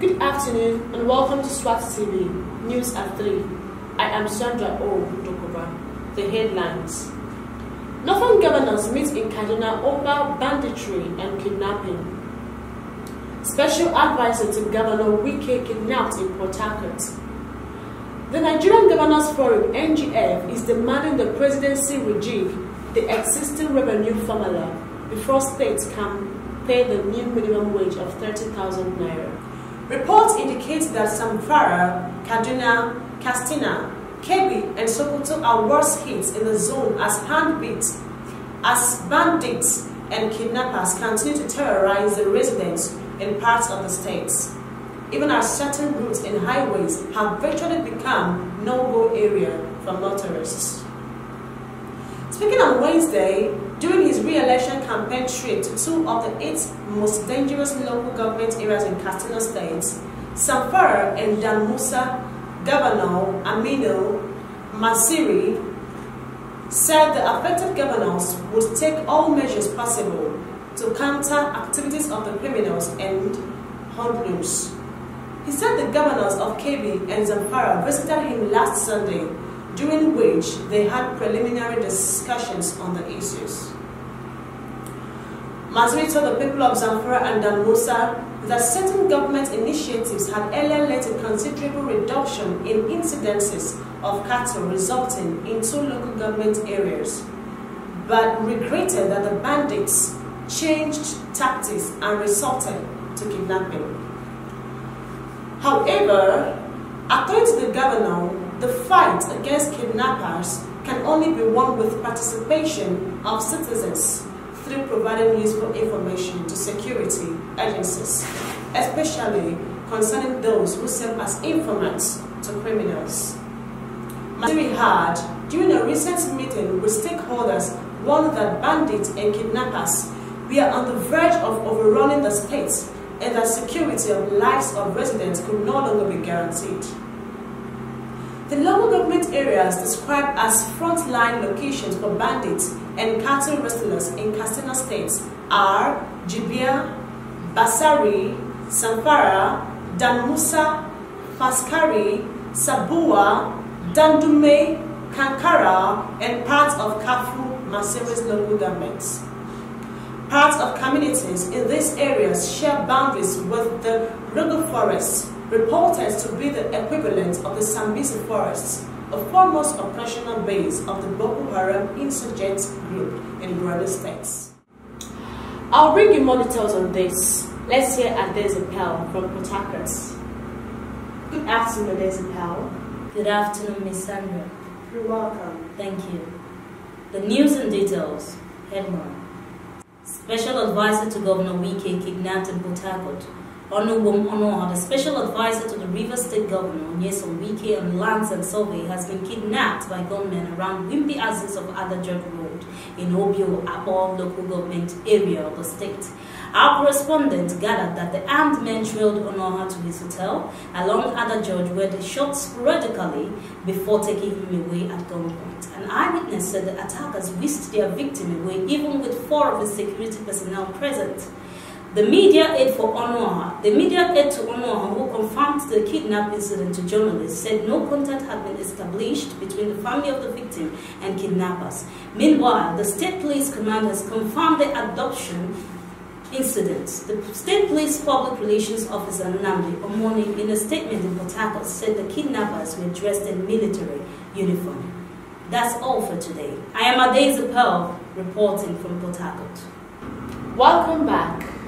Good afternoon and welcome to SWAT TV, News at 3. I am Sandra O. Dokuba. The headlines. Northern governors meet in Kaduna over banditry and kidnapping. Special advisor to Governor Wike kidnapped in Port Harcourt. The Nigerian Governors Forum, NGF, is demanding the presidency rejig the existing revenue formula before states can pay the new minimum wage of 30,000 naira. Reports indicate that Zamfara, Kaduna, Katsina, Kebbi, and Sokoto are worse hit in the zone as handbeats, as bandits and kidnappers continue to terrorize the residents in parts of the states. Even as certain routes and highways have virtually become no-go area for motorists. Speaking on Wednesday, during his re-election campaign trip to two of the eight most dangerous local government areas in Katsina State, Zamfara and Dan Musa, Governor Aminu Masari said the affected governors would take all measures possible to counter activities of the criminals and hoodlums. He said the governors of Kebbi and Zamfara visited him last Sunday, during which they had preliminary discussions on the issues. Masari told the people of Zamfara and Dan Musa that certain government initiatives had earlier led to considerable reduction in incidences of cattle resulting in two local government areas, but regretted that the bandits changed tactics and resorted to kidnapping. However, according to the governor, the fight against kidnappers can only be won with participation of citizens through providing useful information to security agencies, especially concerning those who serve as informants to criminals. Masari had, during a recent meeting with stakeholders, warned that bandits and kidnappers were on the verge of overrunning the state and that security of lives of residents could no longer be guaranteed. The local government areas described as frontline locations for bandits and cattle rustlers in Katsina states. Are Jibia, Batsari, Zamfara, Danmusa, Faskari, Sabuwa, Dandume, Kankara, and parts of Kafu, Masari's local governments. Parts of communities in these areas share boundaries with the Rugu forests, reported to be the equivalent of the Sambisa forests, a foremost operational base of the Boko Haram insurgent group in Borno states. I'll bring you more details on this. Let's hear Adez Appel from Port Harcourt. Good afternoon, Adez Appel. Good afternoon, Miss Sandra. You're welcome. Thank you. The news and details. Headline. Special Advisor to Governor Wike kidnapped in Port Harcourt. Onubum Onoha, the Special Advisor to the River State Governor, Nyesom Wike on Lands and Survey, has been kidnapped by gunmen around Wimpy Axis of Ada George Road in Obio, Abo local government area of the state. Our correspondent gathered that the armed men trailed Onoha to his hotel along Ada George where they shot sporadically before taking him away at gunpoint. An eyewitness said the attackers whisked their victim away even with four of the security personnel present. The media aide for Onoha, the media aide to Onoha who confirmed the kidnap incident to journalists said no contact had been established between the family of the victim and kidnappers. Meanwhile, the state police command has confirmed the adoption incident. The state police public relations officer Nnamdi Omoni in a statement in Port Harcourt said the kidnappers were dressed in military uniform. That's all for today. I am Adeza Pearl reporting from Port Harcourt. Welcome back.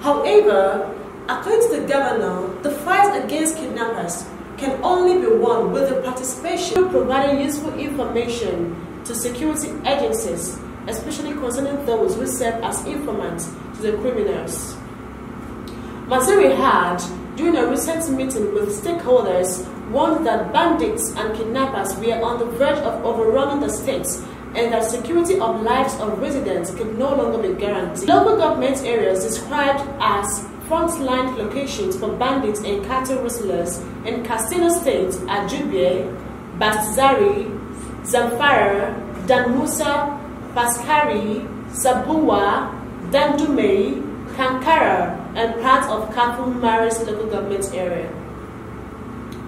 However, according to the governor, the fight against kidnappers can only be won with the participation of providing useful information to security agencies, especially concerning those who serve as informants to the criminals. Masari had, during a recent meeting with stakeholders, warned that bandits and kidnappers were on the verge of overrunning the states and that security of lives of residents could no longer be guaranteed. Local government areas described as frontline locations for bandits and cattle rustlers in Katsina State are Jubie, Batsari, Zamfara, Danmusa, Faskari, Sabuwa, Dandume, Kankara, and part of Kafum Maris local government area.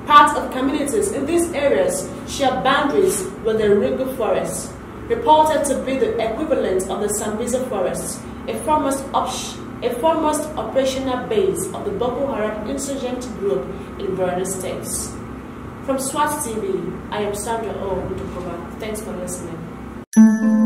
Parts of communities in these areas share boundaries with the Rugu forest, reported to be the equivalent of the Sambisa forest, a foremost, a foremost operational base of the Boko Haram insurgent group in Borno states. From SWAT TV, I am Sandra oh, O. Thanks for listening.